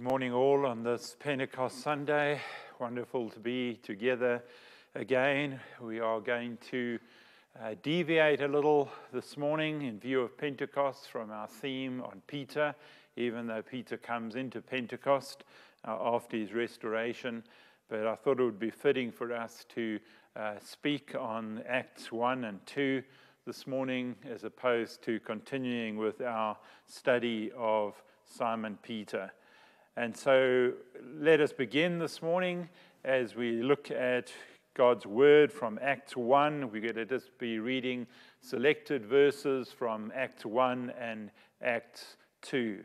Good morning, all, on this Pentecost Sunday. Wonderful to be together again. We are going to uh, deviate a little this morning in view of Pentecost from our theme on Peter, even though Peter comes into Pentecost uh, after his restoration. But I thought it would be fitting for us to uh, speak on Acts 1 and 2 this morning as opposed to continuing with our study of Simon Peter. And so let us begin this morning as we look at God's word from Acts 1. We're going to just be reading selected verses from Acts 1 and Acts 2.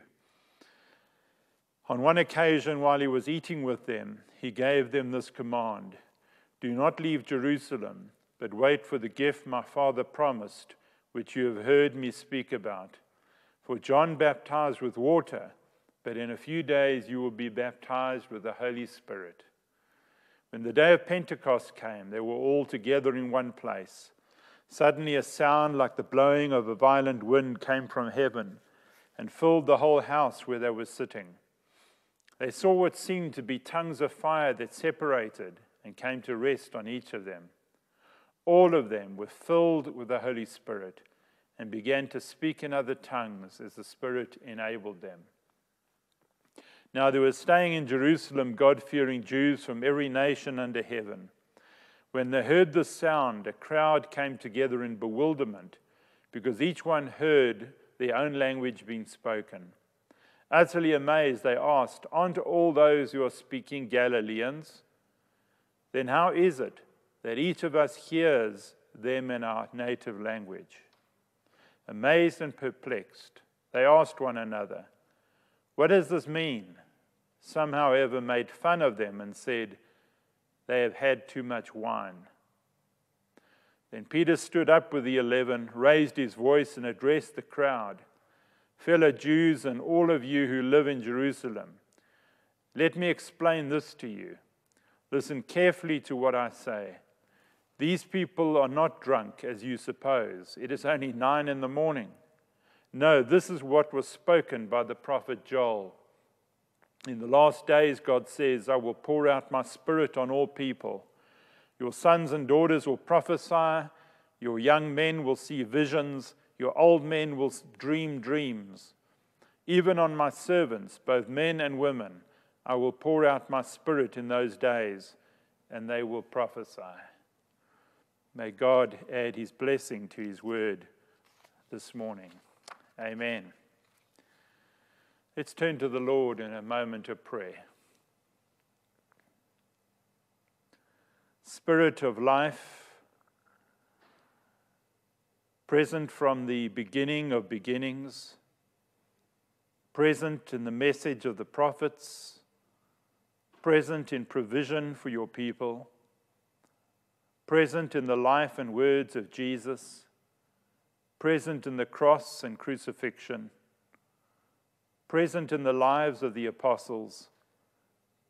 On one occasion, while he was eating with them, he gave them this command Do not leave Jerusalem, but wait for the gift my Father promised, which you have heard me speak about. For John baptized with water but in a few days you will be baptized with the Holy Spirit. When the day of Pentecost came, they were all together in one place. Suddenly, a sound like the blowing of a violent wind came from heaven and filled the whole house where they were sitting. They saw what seemed to be tongues of fire that separated and came to rest on each of them. All of them were filled with the Holy Spirit and began to speak in other tongues as the Spirit enabled them. Now there were staying in Jerusalem God fearing Jews from every nation under heaven. When they heard the sound, a crowd came together in bewilderment because each one heard their own language being spoken. Utterly amazed, they asked, Aren't all those who are speaking Galileans? Then how is it that each of us hears them in our native language? Amazed and perplexed, they asked one another, What does this mean? Some, however, made fun of them and said, They have had too much wine. Then Peter stood up with the eleven, raised his voice, and addressed the crowd Fellow Jews and all of you who live in Jerusalem, let me explain this to you. Listen carefully to what I say. These people are not drunk, as you suppose. It is only nine in the morning. No, this is what was spoken by the prophet Joel. In the last days, God says, I will pour out my spirit on all people. Your sons and daughters will prophesy, your young men will see visions, your old men will dream dreams. Even on my servants, both men and women, I will pour out my spirit in those days, and they will prophesy. May God add his blessing to his word this morning. Amen. Let's turn to the Lord in a moment of prayer. Spirit of life, present from the beginning of beginnings, present in the message of the prophets, present in provision for your people, present in the life and words of Jesus, present in the cross and crucifixion present in the lives of the apostles,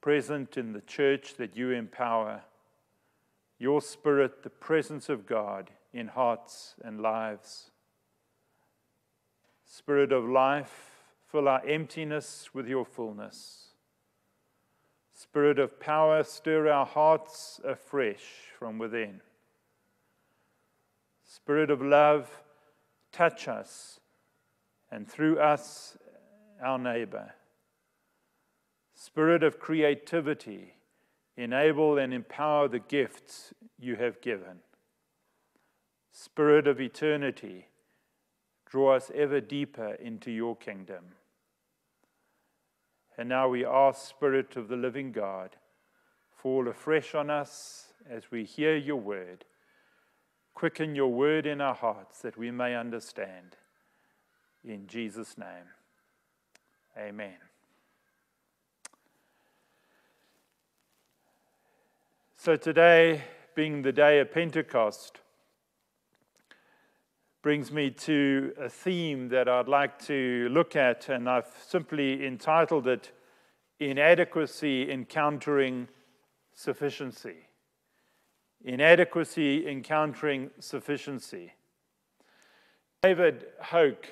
present in the church that you empower, your spirit, the presence of God in hearts and lives. Spirit of life, fill our emptiness with your fullness. Spirit of power, stir our hearts afresh from within. Spirit of love, touch us, and through us our neighbor. Spirit of creativity, enable and empower the gifts you have given. Spirit of eternity, draw us ever deeper into your kingdom. And now we ask, Spirit of the living God, fall afresh on us as we hear your word. Quicken your word in our hearts that we may understand. In Jesus' name. Amen. So, today, being the day of Pentecost, brings me to a theme that I'd like to look at, and I've simply entitled it Inadequacy Encountering Sufficiency. Inadequacy Encountering Sufficiency. David Hoke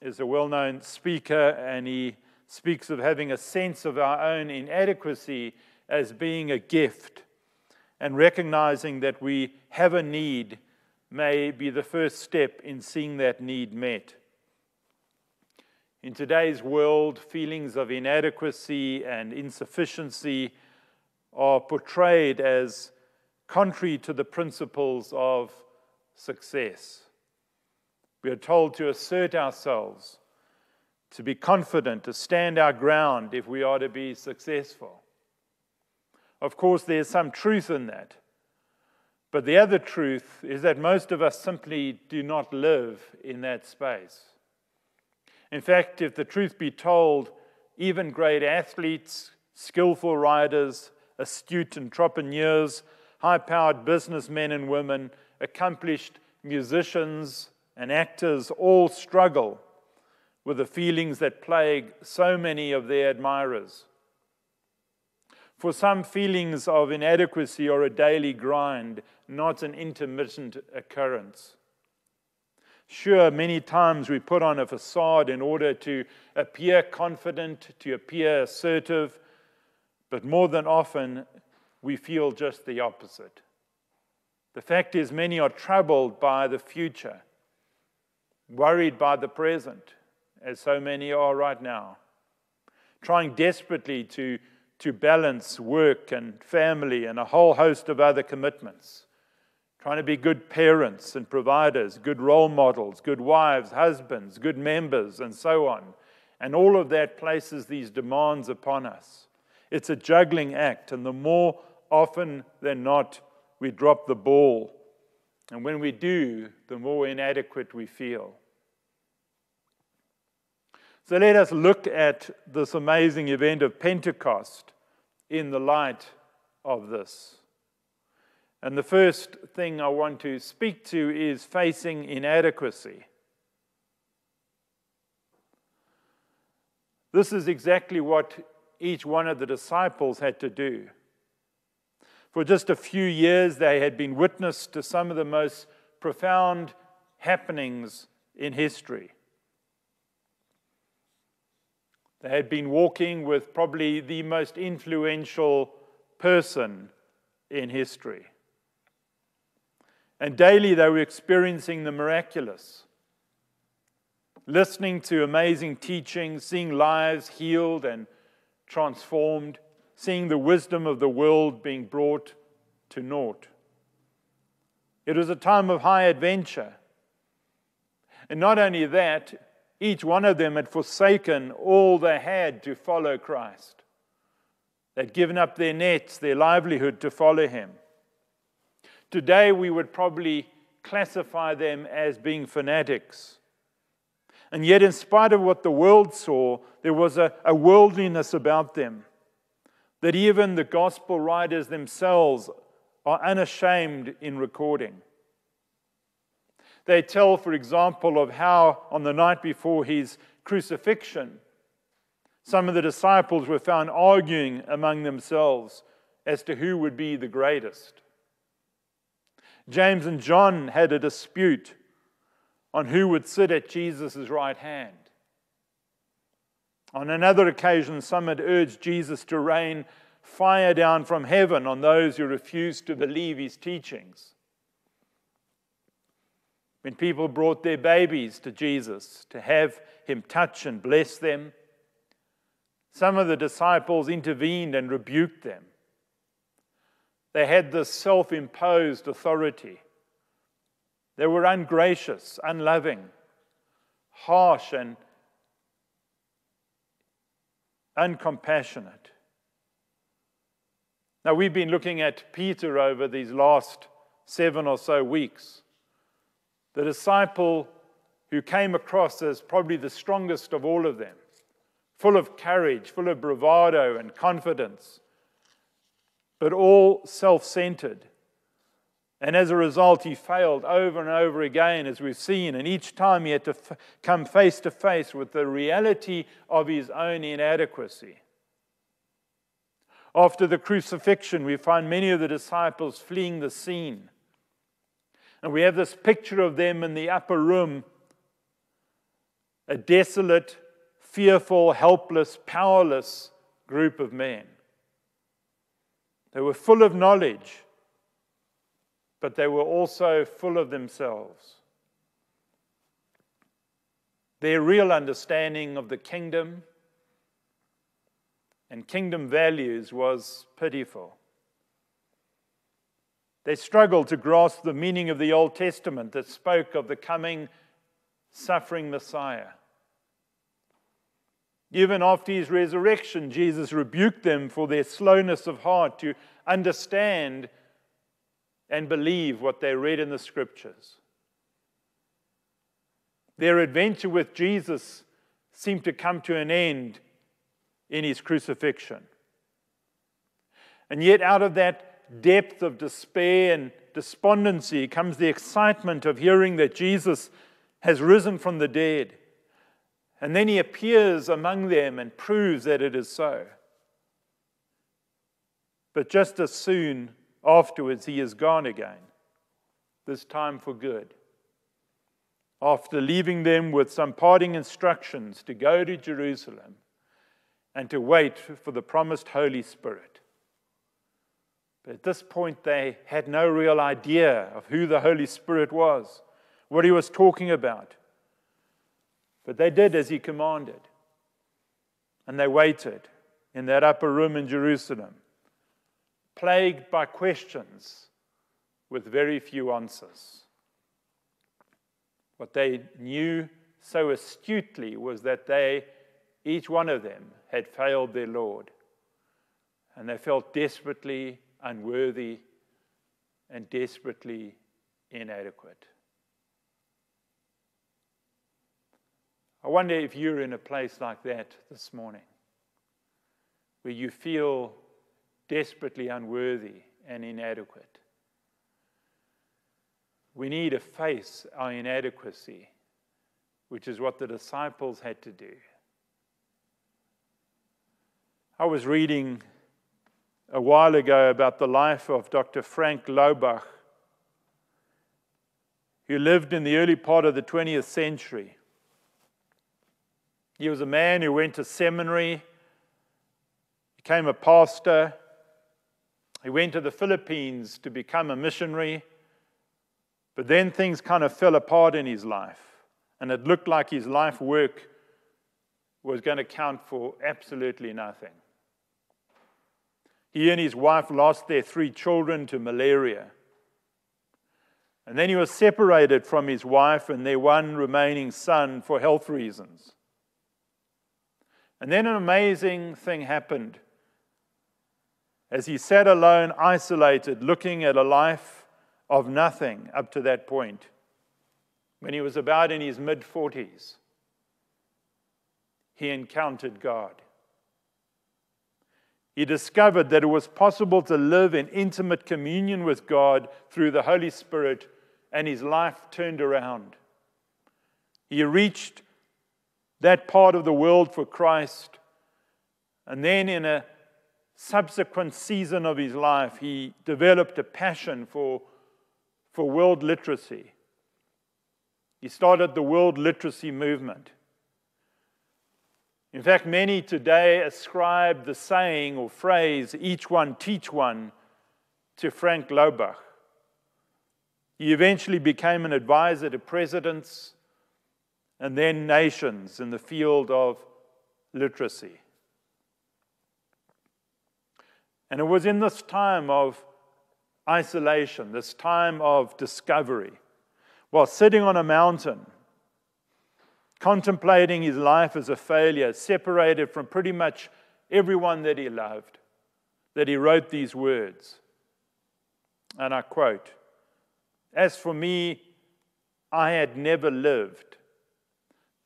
is a well known speaker, and he speaks of having a sense of our own inadequacy as being a gift and recognizing that we have a need may be the first step in seeing that need met. In today's world, feelings of inadequacy and insufficiency are portrayed as contrary to the principles of success. We are told to assert ourselves, to be confident, to stand our ground if we are to be successful. Of course, there's some truth in that. But the other truth is that most of us simply do not live in that space. In fact, if the truth be told, even great athletes, skillful riders, astute entrepreneurs, high powered businessmen and women, accomplished musicians and actors all struggle with the feelings that plague so many of their admirers. For some, feelings of inadequacy are a daily grind, not an intermittent occurrence. Sure, many times we put on a facade in order to appear confident, to appear assertive, but more than often we feel just the opposite. The fact is, many are troubled by the future, worried by the present, as so many are right now, trying desperately to, to balance work and family and a whole host of other commitments trying to be good parents and providers, good role models, good wives, husbands, good members, and so on. And all of that places these demands upon us. It's a juggling act, and the more often than not we drop the ball, and when we do, the more inadequate we feel. So let us look at this amazing event of Pentecost in the light of this. And the first thing I want to speak to is facing inadequacy. This is exactly what each one of the disciples had to do. For just a few years, they had been witness to some of the most profound happenings in history. They had been walking with probably the most influential person in history. And daily they were experiencing the miraculous, listening to amazing teaching, seeing lives healed and transformed, seeing the wisdom of the world being brought to naught. It was a time of high adventure. And not only that, each one of them had forsaken all they had to follow Christ. They'd given up their nets, their livelihood to follow him. Today, we would probably classify them as being fanatics. And yet, in spite of what the world saw, there was a, a worldliness about them that even the gospel writers themselves are unashamed in recording. They tell, for example, of how on the night before his crucifixion, some of the disciples were found arguing among themselves as to who would be the greatest. James and John had a dispute on who would sit at Jesus' right hand. On another occasion, some had urged Jesus to rain fire down from heaven on those who refused to believe his teachings. When people brought their babies to Jesus to have him touch and bless them, some of the disciples intervened and rebuked them. They had this self imposed authority. They were ungracious, unloving, harsh, and uncompassionate. Now, we've been looking at Peter over these last seven or so weeks. The disciple who came across as probably the strongest of all of them, full of courage, full of bravado and confidence, but all self centered. And as a result, he failed over and over again, as we've seen. And each time he had to f- come face to face with the reality of his own inadequacy. After the crucifixion, we find many of the disciples fleeing the scene. And we have this picture of them in the upper room, a desolate, fearful, helpless, powerless group of men. They were full of knowledge, but they were also full of themselves. Their real understanding of the kingdom and kingdom values was pitiful. They struggled to grasp the meaning of the Old Testament that spoke of the coming suffering Messiah. Even after his resurrection, Jesus rebuked them for their slowness of heart to understand and believe what they read in the scriptures. Their adventure with Jesus seemed to come to an end in his crucifixion. And yet, out of that depth of despair and despondency comes the excitement of hearing that Jesus has risen from the dead and then he appears among them and proves that it is so. But just as soon afterwards, he is gone again, this time for good. After leaving them with some parting instructions to go to Jerusalem and to wait for the promised Holy Spirit. But at this point, they had no real idea of who the Holy Spirit was, what he was talking about. But they did as he commanded. And they waited in that upper room in Jerusalem, plagued by questions with very few answers. What they knew so astutely was that they, each one of them, had failed their Lord. And they felt desperately unworthy and desperately inadequate. I wonder if you're in a place like that this morning, where you feel desperately unworthy and inadequate. We need to face our inadequacy, which is what the disciples had to do. I was reading a while ago about the life of Dr. Frank Laubach, who lived in the early part of the 20th century. He was a man who went to seminary, became a pastor. He went to the Philippines to become a missionary. But then things kind of fell apart in his life. And it looked like his life work was going to count for absolutely nothing. He and his wife lost their three children to malaria. And then he was separated from his wife and their one remaining son for health reasons. And then an amazing thing happened. As he sat alone, isolated, looking at a life of nothing up to that point, when he was about in his mid 40s, he encountered God. He discovered that it was possible to live in intimate communion with God through the Holy Spirit, and his life turned around. He reached that part of the world for Christ. And then in a subsequent season of his life, he developed a passion for, for world literacy. He started the world literacy movement. In fact, many today ascribe the saying or phrase, each one teach one, to Frank Laubach. He eventually became an advisor to presidents and then nations in the field of literacy. And it was in this time of isolation, this time of discovery, while sitting on a mountain, contemplating his life as a failure, separated from pretty much everyone that he loved, that he wrote these words. And I quote As for me, I had never lived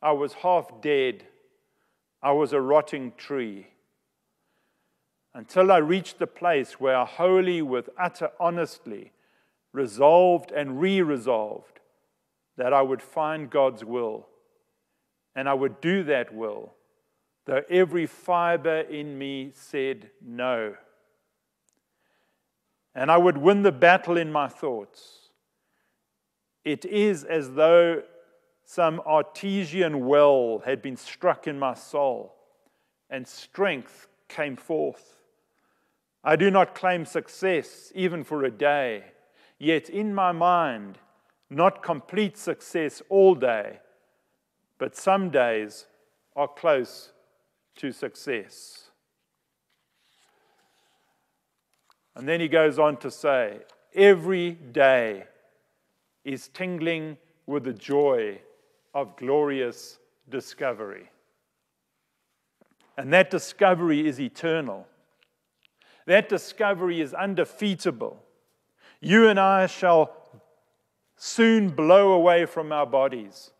I was half dead. I was a rotting tree. Until I reached the place where I wholly, with utter honesty, resolved and re resolved that I would find God's will. And I would do that will, though every fiber in me said no. And I would win the battle in my thoughts. It is as though some artesian well had been struck in my soul, and strength came forth. I do not claim success even for a day, yet in my mind, not complete success all day, but some days are close to success. And then he goes on to say, every day is tingling with the joy of glorious discovery. And that discovery is eternal. That discovery is undefeatable. You and I shall soon blow away from our bodies.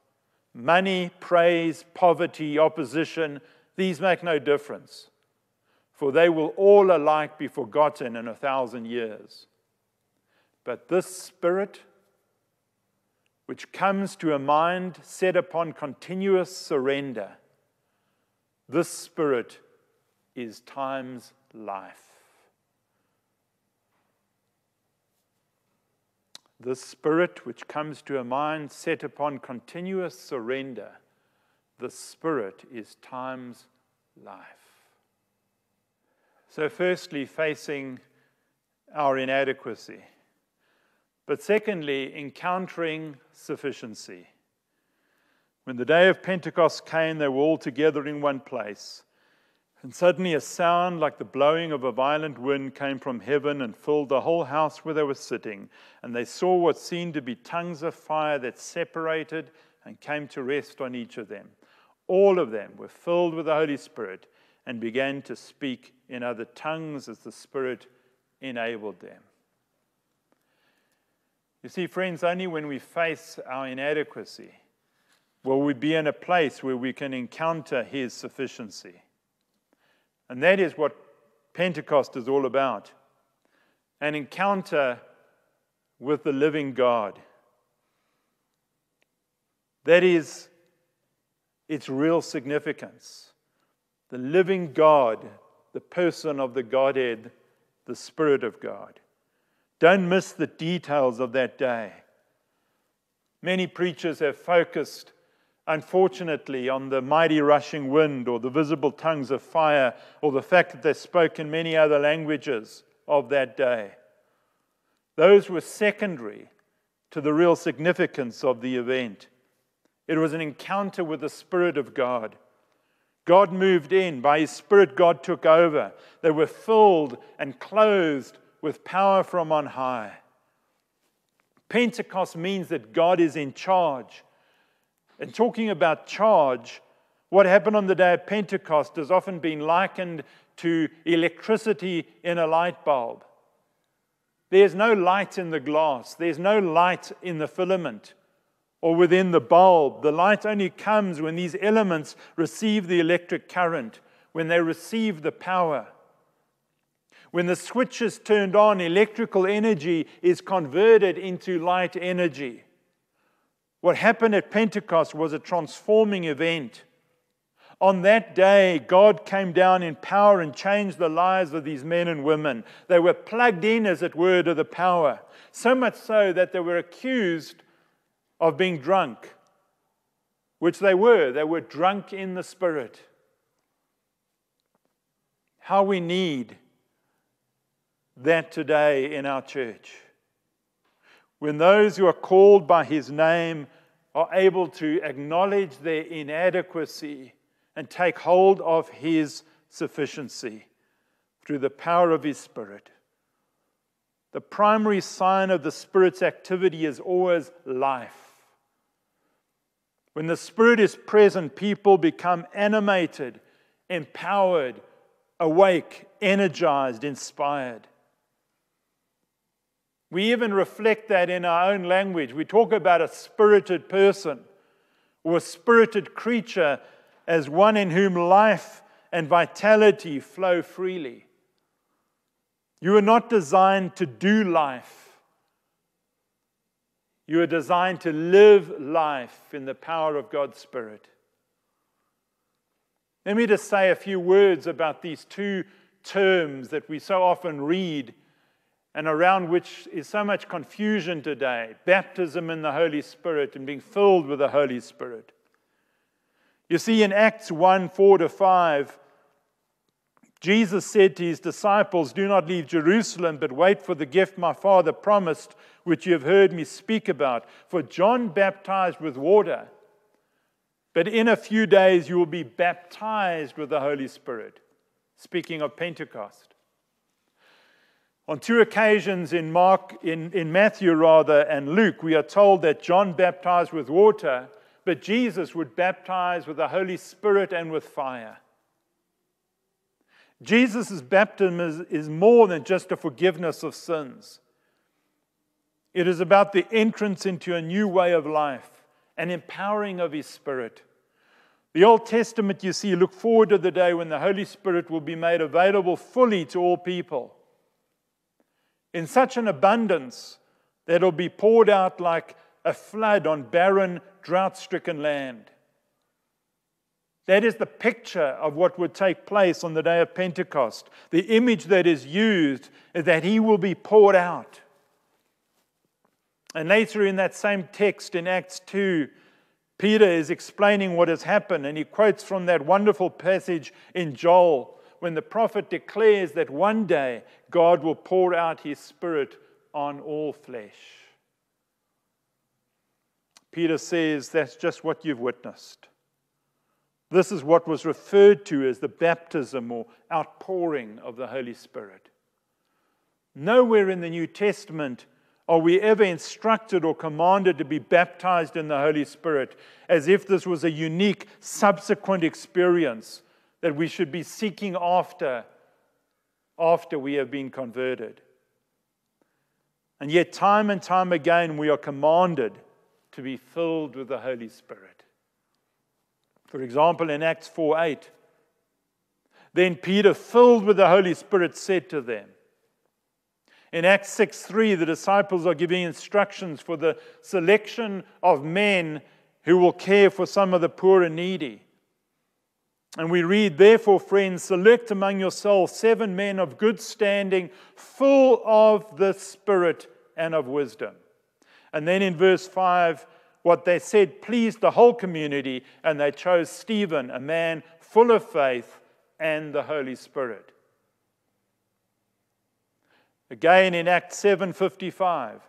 Money, praise, poverty, opposition, these make no difference, for they will all alike be forgotten in a thousand years. But this spirit, which comes to a mind set upon continuous surrender, this spirit is time's life. This spirit which comes to a mind set upon continuous surrender, the spirit is time's life. So, firstly, facing our inadequacy. But secondly, encountering sufficiency. When the day of Pentecost came, they were all together in one place. And suddenly a sound like the blowing of a violent wind came from heaven and filled the whole house where they were sitting. And they saw what seemed to be tongues of fire that separated and came to rest on each of them. All of them were filled with the Holy Spirit and began to speak in other tongues as the Spirit enabled them. You see, friends, only when we face our inadequacy will we be in a place where we can encounter His sufficiency. And that is what Pentecost is all about an encounter with the living God. That is its real significance. The living God, the person of the Godhead, the Spirit of God. Don't miss the details of that day. Many preachers have focused unfortunately, on the mighty rushing wind or the visible tongues of fire or the fact that they spoke in many other languages of that day. Those were secondary to the real significance of the event. It was an encounter with the Spirit of God. God moved in. By His Spirit, God took over. They were filled and clothed with power from on high. Pentecost means that God is in charge. And talking about charge, what happened on the day of Pentecost has often been likened to electricity in a light bulb. There's no light in the glass, there's no light in the filament or within the bulb. The light only comes when these elements receive the electric current, when they receive the power. When the switch is turned on, electrical energy is converted into light energy. What happened at Pentecost was a transforming event. On that day, God came down in power and changed the lives of these men and women. They were plugged in, as it were, to the power, so much so that they were accused of being drunk, which they were. They were drunk in the Spirit. How we need that today in our church. When those who are called by His name are able to acknowledge their inadequacy and take hold of His sufficiency through the power of His Spirit. The primary sign of the Spirit's activity is always life. When the Spirit is present, people become animated, empowered, awake, energized, inspired. We even reflect that in our own language. We talk about a spirited person or a spirited creature as one in whom life and vitality flow freely. You are not designed to do life. You are designed to live life in the power of God's Spirit. Let me just say a few words about these two terms that we so often read and around which is so much confusion today baptism in the Holy Spirit and being filled with the Holy Spirit. You see, in Acts 1 4 to 5, Jesus said to his disciples, Do not leave Jerusalem, but wait for the gift my Father promised, which you have heard me speak about. For John baptized with water, but in a few days you will be baptized with the Holy Spirit. Speaking of Pentecost. On two occasions in Mark, in, in Matthew rather, and Luke, we are told that John baptized with water, but Jesus would baptize with the Holy Spirit and with fire. Jesus' baptism is, is more than just a forgiveness of sins. It is about the entrance into a new way of life, an empowering of His Spirit. The Old Testament, you see, look forward to the day when the Holy Spirit will be made available fully to all people in such an abundance that it'll be poured out like a flood on barren, drought stricken land. That is the picture of what would take place on the day of Pentecost. The image that is used is that he will be poured out. And later in that same text in Acts 2, Peter is explaining what has happened, and he quotes from that wonderful passage in Joel when the prophet declares that one day God will pour out his spirit on all flesh. Peter says that's just what you've witnessed. This is what was referred to as the baptism or outpouring of the Holy Spirit. Nowhere in the New Testament are we ever instructed or commanded to be baptized in the Holy Spirit as if this was a unique subsequent experience that we should be seeking after after we have been converted. And yet, time and time again, we are commanded to be filled with the Holy Spirit. For example, in Acts 4 8, then Peter, filled with the Holy Spirit, said to them, in Acts 6 3, the disciples are giving instructions for the selection of men who will care for some of the poor and needy. And we read, Therefore, friends, select among yourselves seven men of good standing, full of the Spirit and of wisdom. And then in verse 5, what they said pleased the whole community, and they chose Stephen, a man full of faith and the Holy Spirit. Again in Acts 7:55,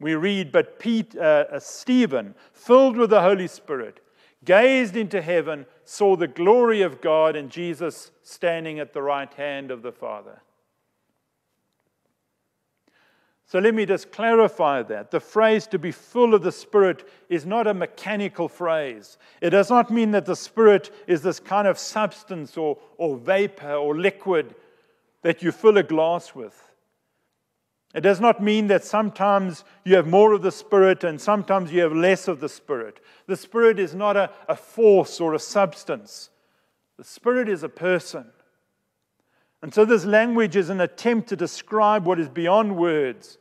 we read, "But Pete, uh, uh, Stephen, filled with the Holy Spirit, gazed into heaven, saw the glory of God and Jesus standing at the right hand of the Father. So let me just clarify that. The phrase to be full of the Spirit is not a mechanical phrase. It does not mean that the Spirit is this kind of substance or, or vapor or liquid that you fill a glass with. It does not mean that sometimes you have more of the Spirit and sometimes you have less of the Spirit. The Spirit is not a, a force or a substance, the Spirit is a person. And so this language is an attempt to describe what is beyond words.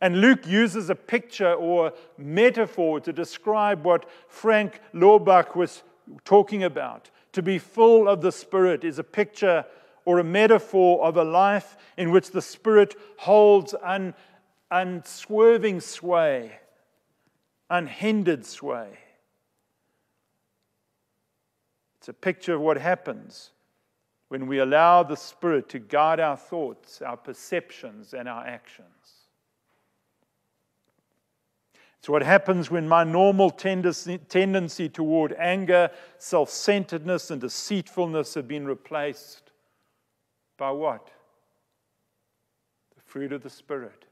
And Luke uses a picture or metaphor to describe what Frank Laubach was talking about. To be full of the Spirit is a picture or a metaphor of a life in which the Spirit holds un, unswerving sway, unhindered sway. It's a picture of what happens when we allow the Spirit to guide our thoughts, our perceptions, and our actions. It's what happens when my normal tendency, tendency toward anger, self centeredness, and deceitfulness have been replaced by what? The fruit of the Spirit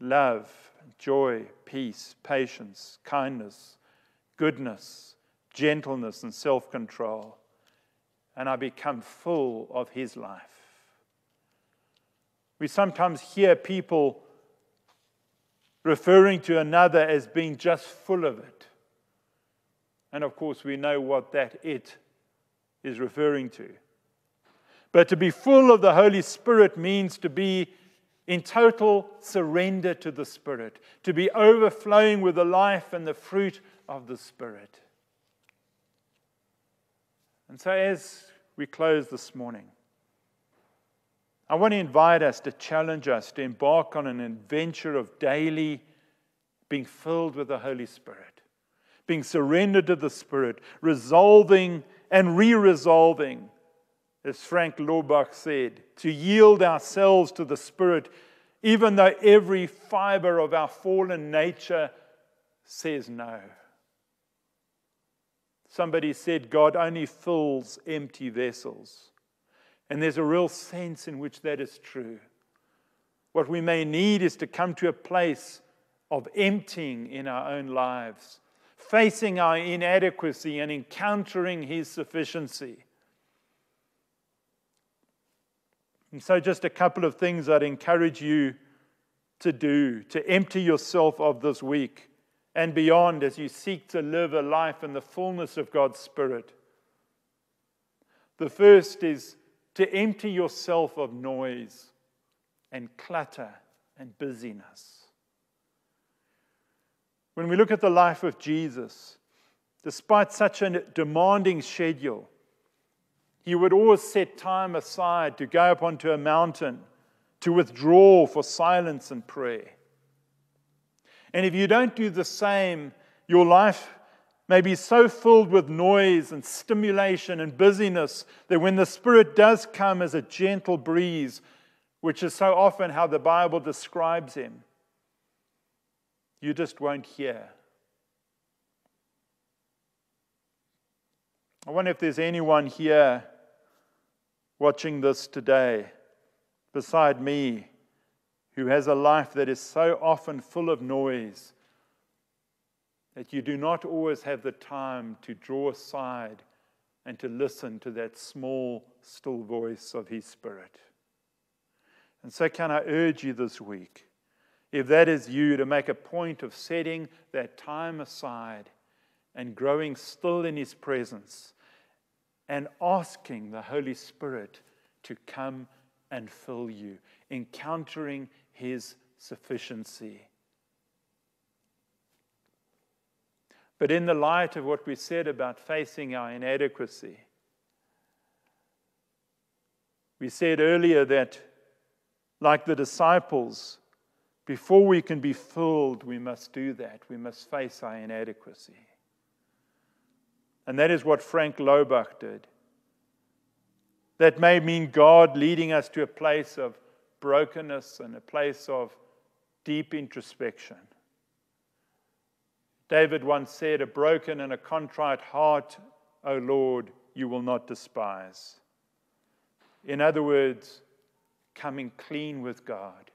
love, joy, peace, patience, kindness, goodness, gentleness, and self control. And I become full of His life. We sometimes hear people referring to another as being just full of it. And of course, we know what that it is referring to. But to be full of the Holy Spirit means to be in total surrender to the Spirit, to be overflowing with the life and the fruit of the Spirit. And so, as we close this morning, I want to invite us to challenge us to embark on an adventure of daily being filled with the Holy Spirit, being surrendered to the Spirit, resolving and re resolving, as Frank Laubach said, to yield ourselves to the Spirit, even though every fiber of our fallen nature says no. Somebody said, God only fills empty vessels. And there's a real sense in which that is true. What we may need is to come to a place of emptying in our own lives, facing our inadequacy and encountering His sufficiency. And so, just a couple of things I'd encourage you to do to empty yourself of this week and beyond as you seek to live a life in the fullness of God's Spirit. The first is to empty yourself of noise and clutter and busyness. When we look at the life of Jesus, despite such a demanding schedule, he would always set time aside to go up onto a mountain to withdraw for silence and prayer. And if you don't do the same, your life may be so filled with noise and stimulation and busyness that when the Spirit does come as a gentle breeze, which is so often how the Bible describes Him, you just won't hear. I wonder if there's anyone here watching this today beside me who has a life that is so often full of noise that you do not always have the time to draw aside and to listen to that small, still voice of His Spirit. And so, can I urge you this week, if that is you, to make a point of setting that time aside and growing still in His presence and asking the Holy Spirit to come and fill you, encountering his sufficiency. But in the light of what we said about facing our inadequacy, we said earlier that, like the disciples, before we can be filled, we must do that. We must face our inadequacy. And that is what Frank Laubach did. That may mean God leading us to a place of brokenness and a place of deep introspection. David once said, A broken and a contrite heart, O Lord, you will not despise. In other words, coming clean with God.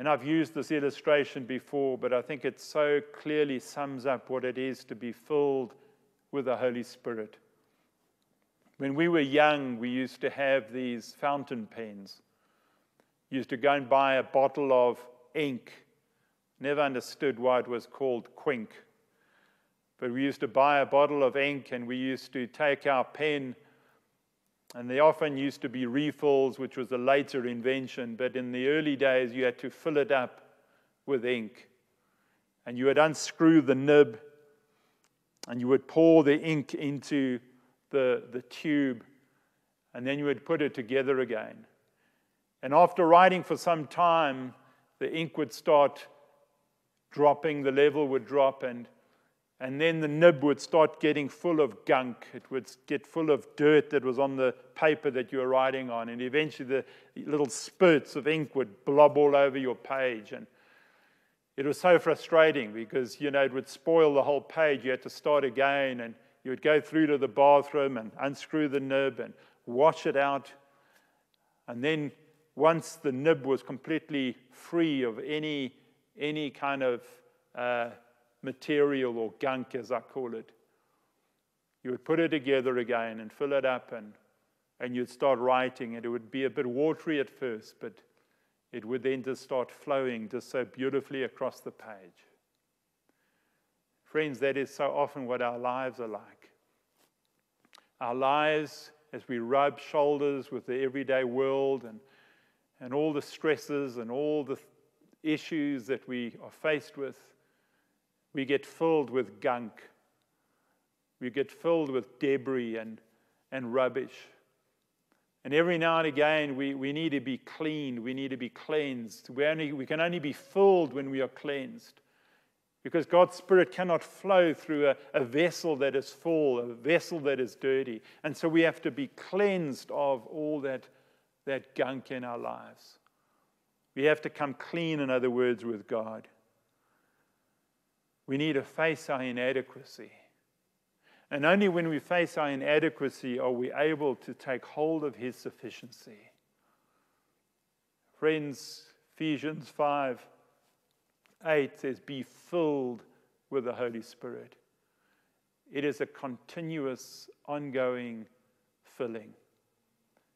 And I've used this illustration before, but I think it so clearly sums up what it is to be filled with the Holy Spirit. When we were young, we used to have these fountain pens. Used to go and buy a bottle of ink. Never understood why it was called quink. But we used to buy a bottle of ink and we used to take our pen, and they often used to be refills, which was a later invention. But in the early days, you had to fill it up with ink. And you would unscrew the nib and you would pour the ink into the, the tube, and then you would put it together again. And after writing for some time, the ink would start dropping, the level would drop, and, and then the nib would start getting full of gunk. It would get full of dirt that was on the paper that you were writing on, and eventually the little spurts of ink would blob all over your page. And it was so frustrating because, you know, it would spoil the whole page. You had to start again, and you would go through to the bathroom and unscrew the nib and wash it out. And then, once the nib was completely free of any, any kind of uh, material or gunk, as I call it, you would put it together again and fill it up, and, and you'd start writing. And it would be a bit watery at first, but it would then just start flowing just so beautifully across the page. Friends, that is so often what our lives are like. Our lives, as we rub shoulders with the everyday world and, and all the stresses and all the issues that we are faced with, we get filled with gunk. We get filled with debris and, and rubbish. And every now and again, we, we need to be cleaned. We need to be cleansed. We, only, we can only be filled when we are cleansed. Because God's Spirit cannot flow through a, a vessel that is full, a vessel that is dirty. And so we have to be cleansed of all that, that gunk in our lives. We have to come clean, in other words, with God. We need to face our inadequacy. And only when we face our inadequacy are we able to take hold of His sufficiency. Friends, Ephesians 5 8 says, Be filled with the Holy Spirit. It is a continuous, ongoing filling.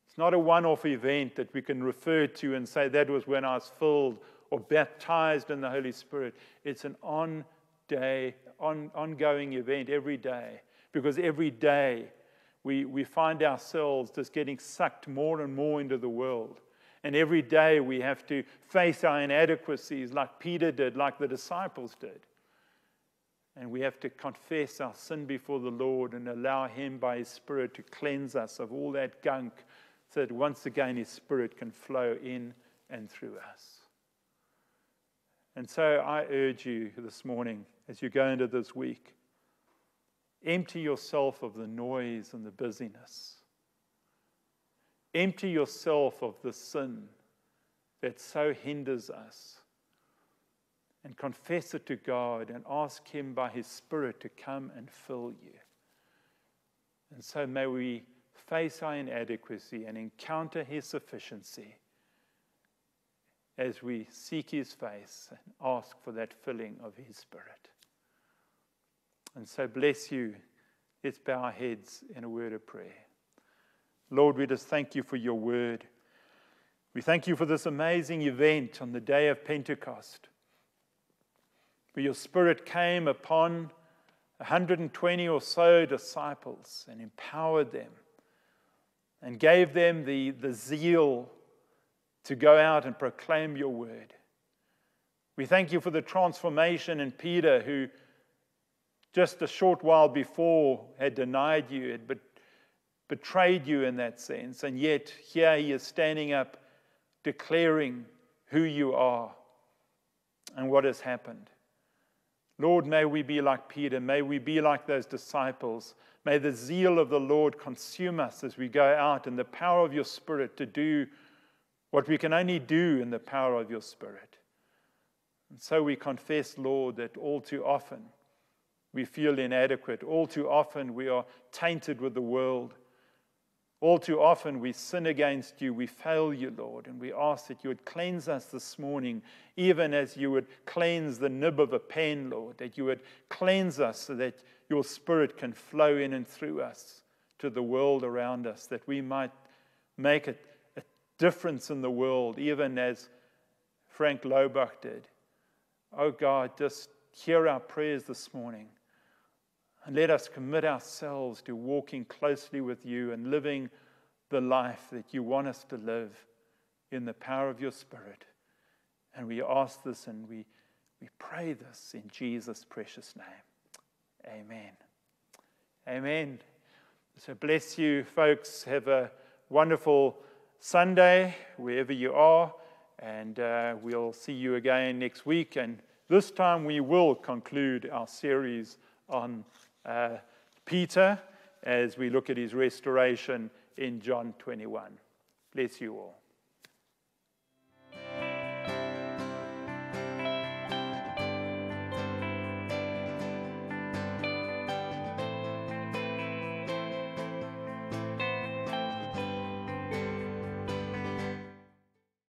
It's not a one off event that we can refer to and say, That was when I was filled or baptized in the Holy Spirit. It's an on day, on, ongoing event every day because every day we, we find ourselves just getting sucked more and more into the world. And every day we have to face our inadequacies like Peter did, like the disciples did. And we have to confess our sin before the Lord and allow Him by His Spirit to cleanse us of all that gunk so that once again His Spirit can flow in and through us. And so I urge you this morning as you go into this week Empty yourself of the noise and the busyness. Empty yourself of the sin that so hinders us. And confess it to God and ask Him by His Spirit to come and fill you. And so may we face our inadequacy and encounter His sufficiency as we seek His face and ask for that filling of His Spirit. And so, bless you. Let's bow our heads in a word of prayer. Lord, we just thank you for your word. We thank you for this amazing event on the day of Pentecost, where your spirit came upon 120 or so disciples and empowered them and gave them the, the zeal to go out and proclaim your word. We thank you for the transformation in Peter, who just a short while before had denied you, had be- betrayed you in that sense. And yet, here he is standing up, declaring who you are and what has happened. Lord, may we be like Peter. May we be like those disciples. May the zeal of the Lord consume us as we go out in the power of your Spirit to do what we can only do in the power of your Spirit. And so we confess, Lord, that all too often we feel inadequate. All too often, we are tainted with the world. All too often, we sin against you. We fail you, Lord. And we ask that you would cleanse us this morning, even as you would cleanse the nib of a pen, Lord. That you would cleanse us so that your spirit can flow in and through us to the world around us, that we might make a, a difference in the world, even as Frank Laubach did. Oh God, just hear our prayers this morning. And let us commit ourselves to walking closely with you and living the life that you want us to live in the power of your Spirit. And we ask this and we, we pray this in Jesus' precious name. Amen. Amen. So bless you, folks. Have a wonderful Sunday wherever you are. And uh, we'll see you again next week. And this time we will conclude our series on uh, Peter as we look at his restoration in John 21. Bless you all.